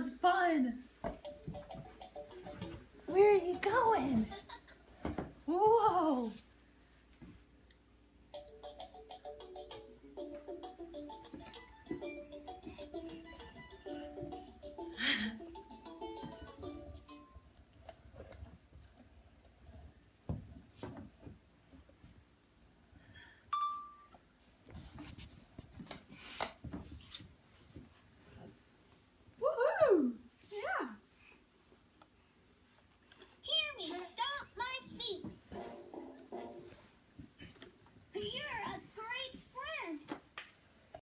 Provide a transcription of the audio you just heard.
was fun. Where are you going?